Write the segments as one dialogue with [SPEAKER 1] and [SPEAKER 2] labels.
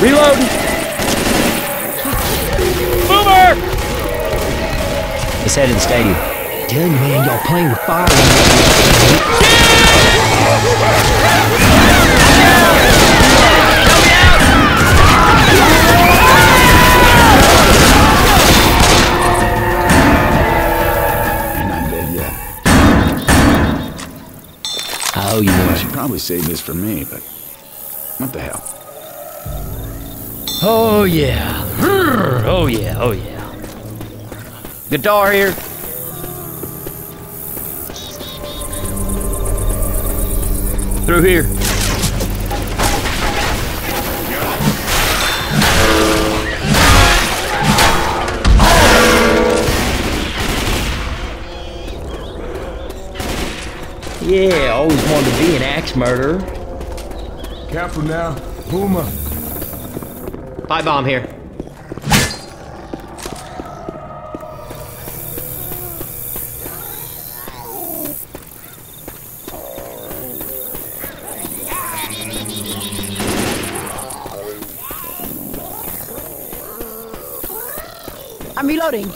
[SPEAKER 1] Reloading. Boomer!
[SPEAKER 2] Let's head to the stadium. Telling you, man, y'all playing with fire.
[SPEAKER 3] You're not dead yet.
[SPEAKER 2] I owe you
[SPEAKER 3] I should probably save this for me, but what the hell?
[SPEAKER 1] Oh, yeah. Oh, yeah. Oh, yeah. Guitar here. Through here. Yeah, always wanted to be an axe murderer.
[SPEAKER 4] Careful now. Puma.
[SPEAKER 1] Pipe bomb here.
[SPEAKER 5] I'm reloading.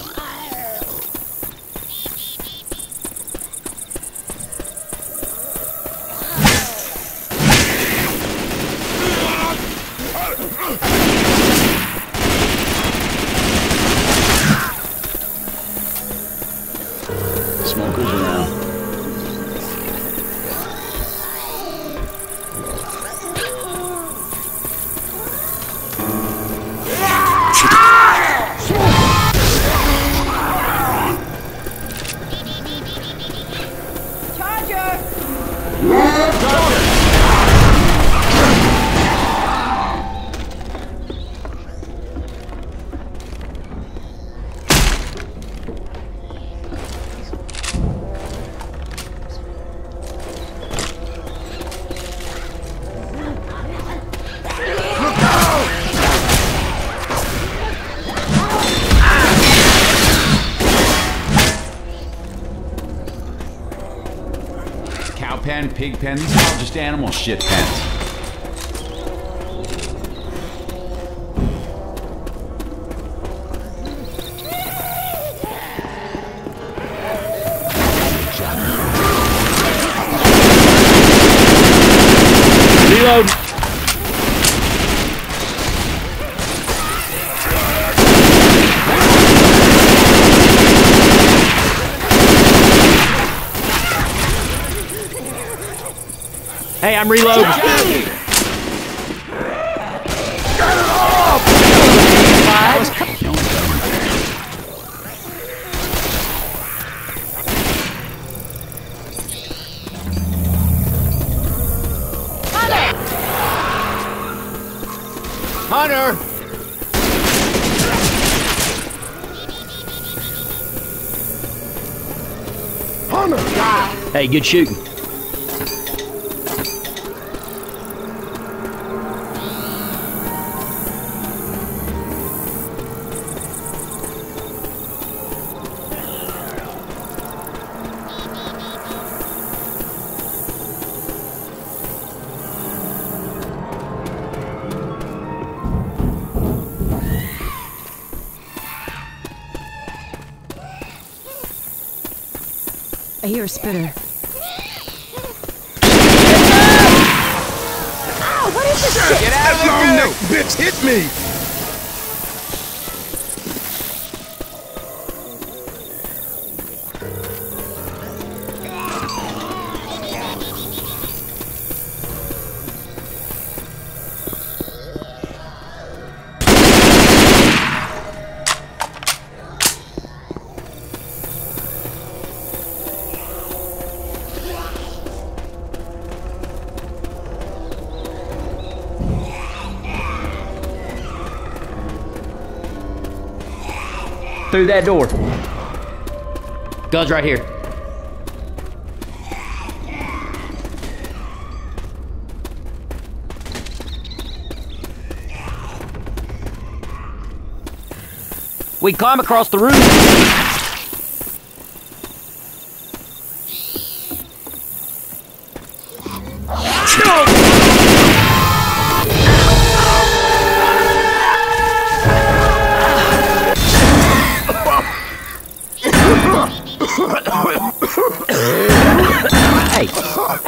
[SPEAKER 6] Cow pen, pig pen, these are all just animal shit pens.
[SPEAKER 1] Reload. Hey, I'm reloading. Hunter! Hey, good shooting.
[SPEAKER 5] I spitter. Ow, what is this shit?
[SPEAKER 6] Get out of the
[SPEAKER 4] Long neck bitch hit me!
[SPEAKER 1] Through that door. Guns right here. We climb across the roof.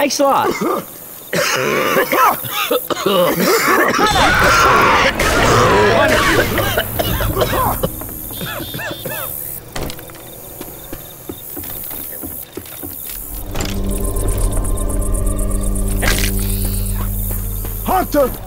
[SPEAKER 4] Thanks a lot.
[SPEAKER 1] Hunter!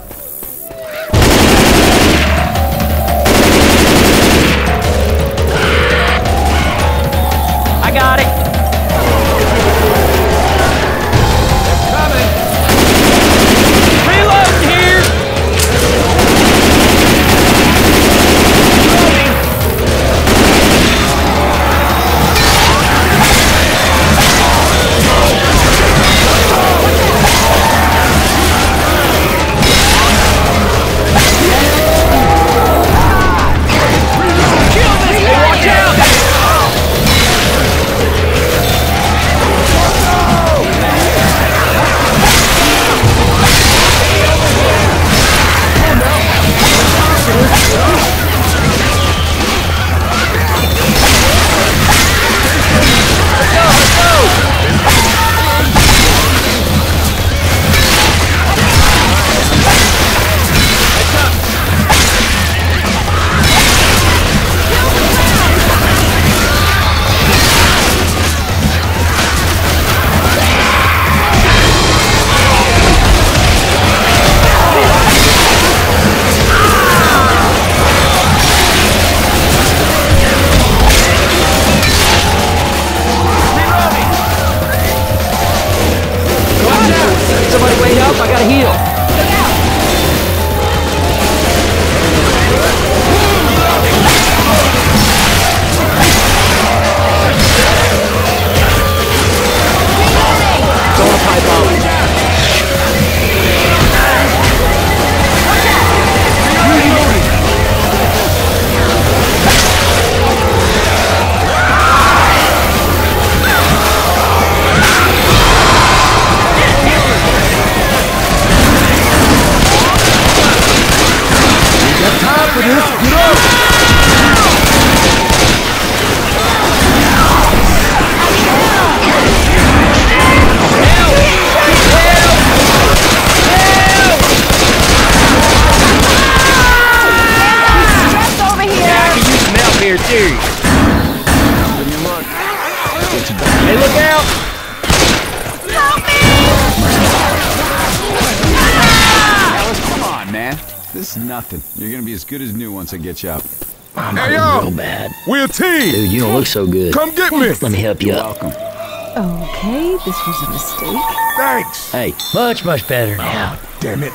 [SPEAKER 7] Here too. Hey, look out!
[SPEAKER 6] Help me! Ellis, come on, man. This is nothing. You're gonna be as good as new once I get you up.
[SPEAKER 4] I'm
[SPEAKER 1] Hey,
[SPEAKER 4] hurting
[SPEAKER 1] yo!
[SPEAKER 4] real bad.
[SPEAKER 1] We're a team!
[SPEAKER 4] Dude, you don't look so good.
[SPEAKER 1] Come get me!
[SPEAKER 4] Let me help you
[SPEAKER 6] You're
[SPEAKER 4] up.
[SPEAKER 6] welcome.
[SPEAKER 5] Okay, this was a mistake.
[SPEAKER 1] Thanks!
[SPEAKER 4] Hey,
[SPEAKER 7] Much, much better now.
[SPEAKER 1] Damn it.